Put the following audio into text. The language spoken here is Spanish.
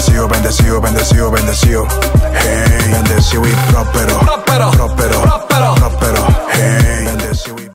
Bendecido, bendecido, bendecido, bendecido. Hey, bendecido y próspero. Próspero, próspero, próspero. Hey, bendecido y